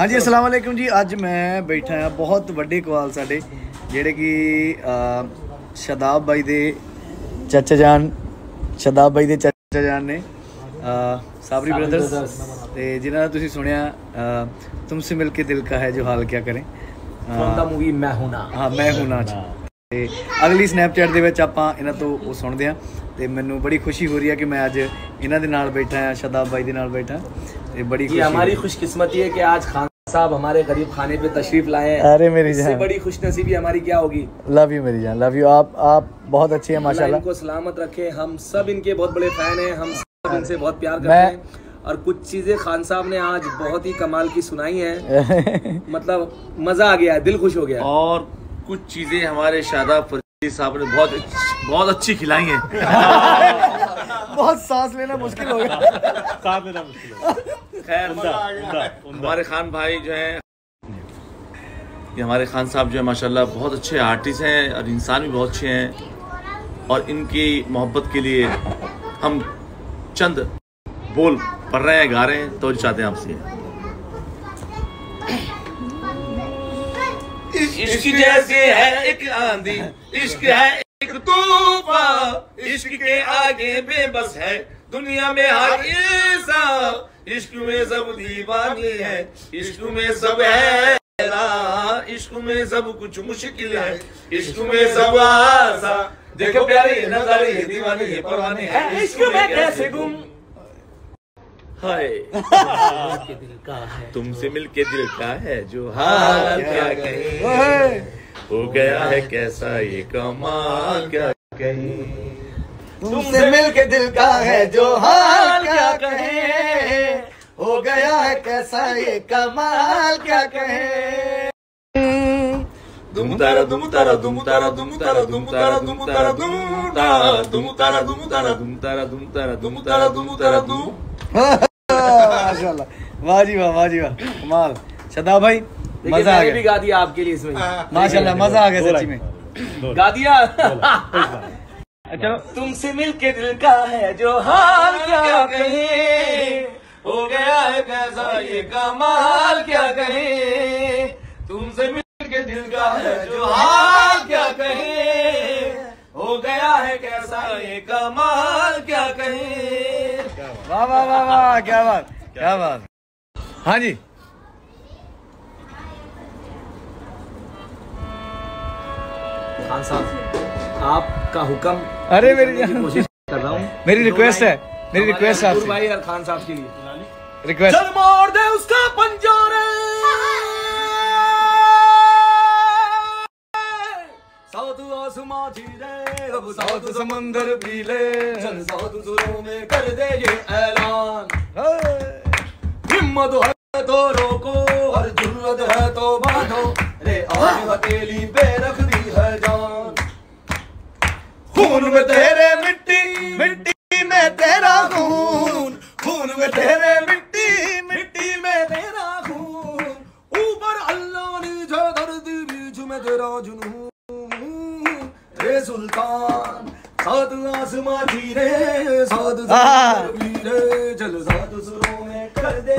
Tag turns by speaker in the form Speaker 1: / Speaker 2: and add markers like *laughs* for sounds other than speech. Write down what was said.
Speaker 1: ਹਾਂਜੀ ਅਸਲਾਮ ਵਾਲੇਕੁਮ ਜੀ। ਅੱਜ ਮੈਂ ਬੈਠਾ ਹਾਂ ਬਹੁਤ ਵੱਡੇ ਕਵਾਲ ਸਾਡੇ ਜਿਹੜੇ ਕਿ ਸ਼ਾਦਾਬ ਬਾਈ ਦੇ ਚਾਚਾ ਜਾਨ ਸ਼ਾਦਾਬ ਬਾਈ ਦੇ ਚਾਚਾ ਜਾਨ ਨੇ। ਸਾਬਰੀ ਬ੍ਰਦਰਸ ਤੇ ਜਿਨ੍ਹਾਂ ਦਾ ਤੁਸੀਂ ਸੁਣਿਆ ਤੁਮਸੇ ਮਿਲ ਕੇ ਦਿਲ ਕਾ ਹੈ ਜੋ ਹਾਲ ਕਿਆ ਕਰੇ।
Speaker 2: ਫਰਮ ਦਾ ਮੂਵੀ ਮੈਂ ਹੂੰ ਨਾ।
Speaker 1: ਹਾਂ ਮੈਂ ਹੂੰ ਨਾਚ ਤੇ ਅਗਲੀ ਸਨੈਪਚੈਟ ਦੇ ਵਿੱਚ ਆਪਾਂ ਇਹਨਾਂ ਤੋਂ ਉਹ ਸੁਣਦੇ ਆ ਤੇ ਮੈਨੂੰ ਬੜੀ ਖੁਸ਼ੀ ਹੋ ਰਹੀ ਹੈ ਕਿ ਮੈਂ ਅੱਜ ਇਹਨਾਂ ਦੇ ਨਾਲ ਬੈਠਾ ਹਾਂ ਸ਼ਾਦਾਬ ਬਾਈ ਦੇ ਨਾਲ ਬੈਠਾ। ये बड़ी
Speaker 2: ये हमारी खुशकिस्मती है कि आज खान साहब हमारे गरीब खाने पे तशरीफ़ लाए हैं।
Speaker 1: अरे मेरी जान।
Speaker 2: बड़ी खुशनसीबी हमारी क्या होगी?
Speaker 1: लव यू मेरी जान। लव यू आप आप बहुत अच्छे हैं माशाल्लाह।
Speaker 2: इनको सलामत रखे। हम सब इनके बहुत बड़े फ़ैन हैं। हम सब इनसे बहुत प्यार करते हैं। और कुछ चीज़ें खान साहब ने आज बहुत ही कमाल की सुनाई हैं। *laughs* मतलब मज़ा आ गया दिल खुश हो गया
Speaker 3: और कुछ चीज़ें हमारे शादाब फरीदी साहब ने बहुत बहुत अच्छी खिलाई है। *laughs*
Speaker 1: बहुत सांस लेना मुश्किल हो गया।
Speaker 4: साथ लेना मुश्किल है
Speaker 3: खैर। हमारे खान भाई जो हैं ये हमारे खान साहब जो है माशाल्लाह बहुत अच्छे आर्टिस्ट हैं और इंसान भी बहुत अच्छे हैं। और इनकी मोहब्बत के लिए हम चंद बोल पढ़ रहे हैं गा रहे हैं तो चाहते हैं आपसे। इश्क जैसे है एक आंधी इश्क है एक इश्क के आगे बेबस है। दुनिया में हर इंसान इश्क में सब दीवानी है। इश्क में सब है इश्क में सब कुछ मुश्किल है। इश्क में सब आसान देखो प्यारे ये नजारे ये दीवाने ये परवाने हैं।
Speaker 2: इश्क में कैसे गुम
Speaker 3: हाय।
Speaker 2: है *laughs*
Speaker 3: तुमसे मिलके दिल का है जो हाल क्या कहीं?
Speaker 1: ओए,
Speaker 3: हो गया है कैसा ये कमाल क्या कहीं
Speaker 1: तुमसे मिलके दिल का है जो हाल क्या कहे हो गया है कैसा ये कमाल क्या कहे
Speaker 3: दुम तारा दुम तारा दुम तारा दुम तारा दुम तारा दुम तारा दुम तारा दुम तारा दुम तारा दुम तारा दुम तारा दुम तारा दुम तारा दुम
Speaker 1: माशाल्लाह वाह जी वाह वाह जी वाह कमाल शदाब भाई मज़ा आ
Speaker 2: मैंने भी
Speaker 1: गया
Speaker 2: गा दिया आपके लिए इसमें।
Speaker 1: माशाल्लाह मज़ा आ गया सच्ची में।
Speaker 2: गा दिया? *laughs*
Speaker 1: चलो
Speaker 2: तुमसे मिलके दिल का है जो हाल क्या कहे हो गया है कैसा ये कमाल क्या कहे। तुमसे मिलके दिल का है जो हाल क्या कहे हो गया है कैसा ये कमाल क्या कहे।
Speaker 1: वाह वाह वाह वाह क्या बात क्या बात। हाँ जी।
Speaker 2: खान साहब आपका हुक्म
Speaker 1: अरे मेरी।
Speaker 2: कोशिश कर रहा हूँ।
Speaker 1: मेरी रिक्वेस्ट है मेरी रिक्वेस्ट है
Speaker 2: भाई और खान साहब के लिए।
Speaker 1: रिक्वेस्ट
Speaker 2: मार दे उसका पंजारे। साधु आसमां धीरे अब साधु
Speaker 1: समंदर पीले।
Speaker 2: चल। साधु सुरों में कर दे ये ऐलान। हिम्मत है तो रोको और ज़रूरत है तो बांधो। रे आज हथेली पे रख
Speaker 1: ਖੂਨ ਵਿੱਚ ਤੇਰੇ ਮਿੱਟੀ ਮਿੱਟੀ ਮੈਂ ਤੇਰਾ ਖੂਨ। ਖੂਨ ਵਿੱਚ
Speaker 2: ਤੇਰੇ ਮਿੱਟੀ ਮਿੱਟੀ ਮੈਂ ਤੇਰਾ ਖੂਨ। ਉਪਰ ਅੱਲਾ ਨੇ ਜੋ ਦਰਦ ਵਿੱਚ ਮੈਂ ਤੇਰਾ ਜਨੂਨ। ਏ ਸੁਲਤਾਨ
Speaker 1: ਸਾਧ
Speaker 2: ਆਸਮਾਂ ਧੀਰੇ ਸਾਧ ਜ਼ਮੀਨ ਵੀਰੇ ਜਲਜ਼ਾ ਮੈਂ ਕਰ ਦੇ